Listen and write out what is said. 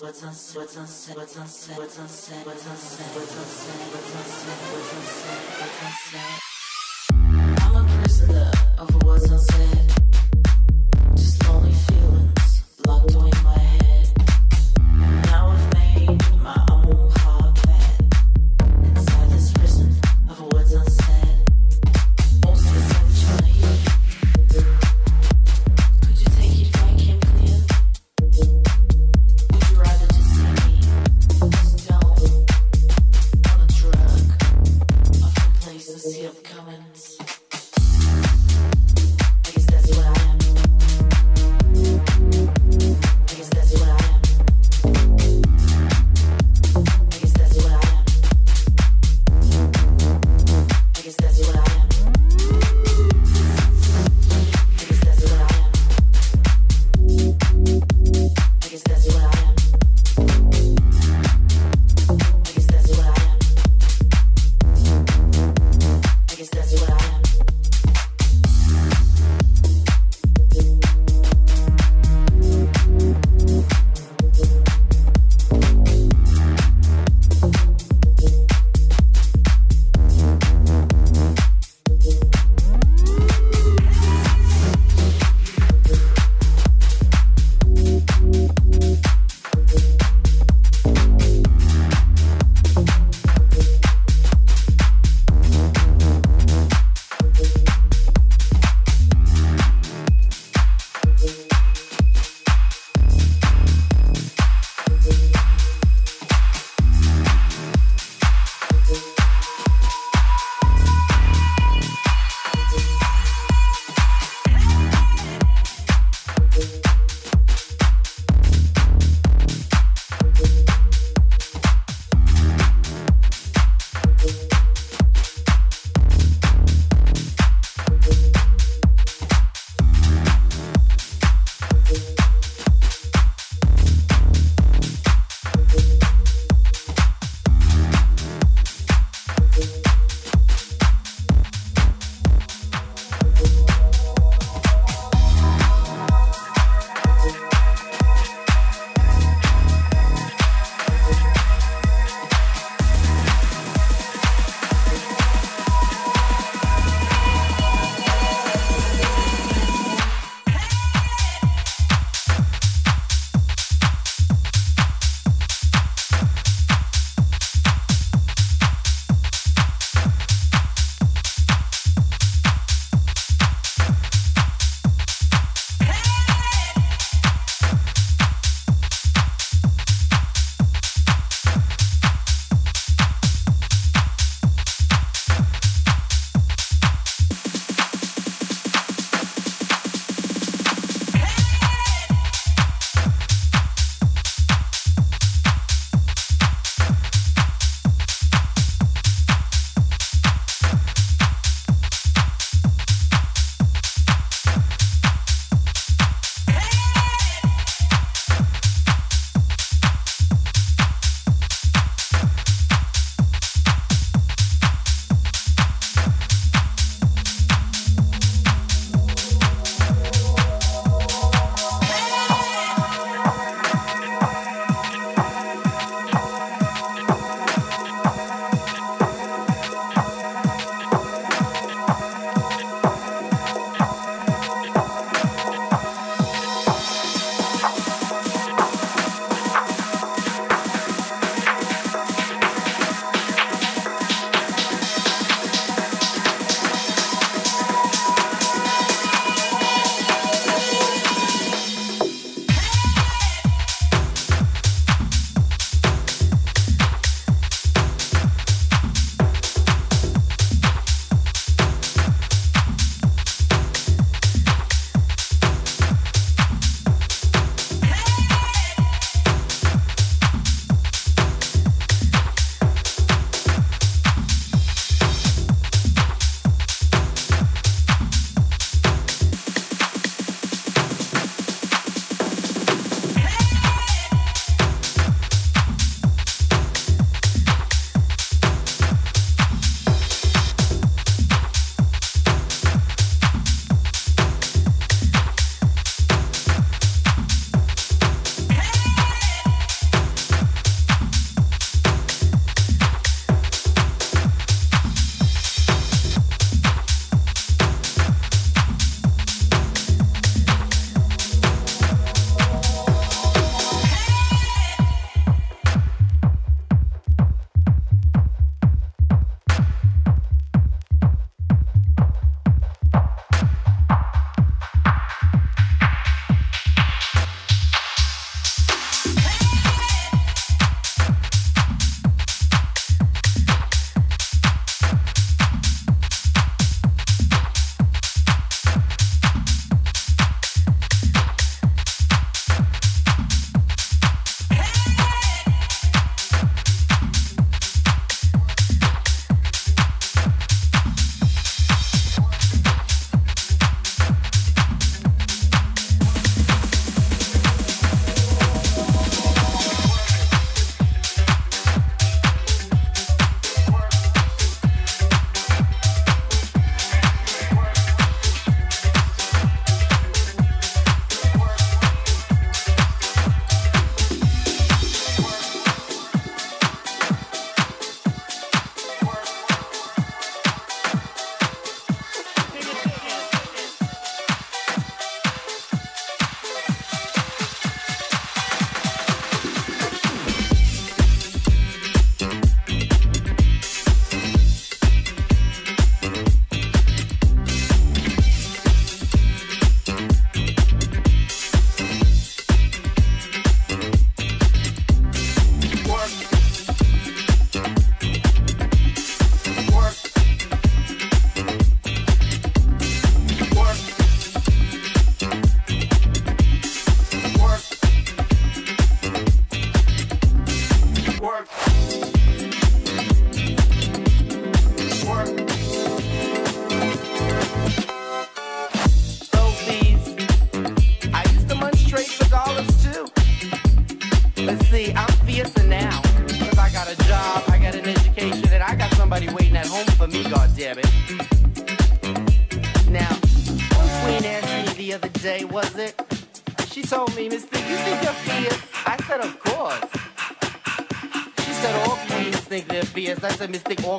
what's on? what's on? What's on? What's on? What's on? What's on? What's on? What's on? I said,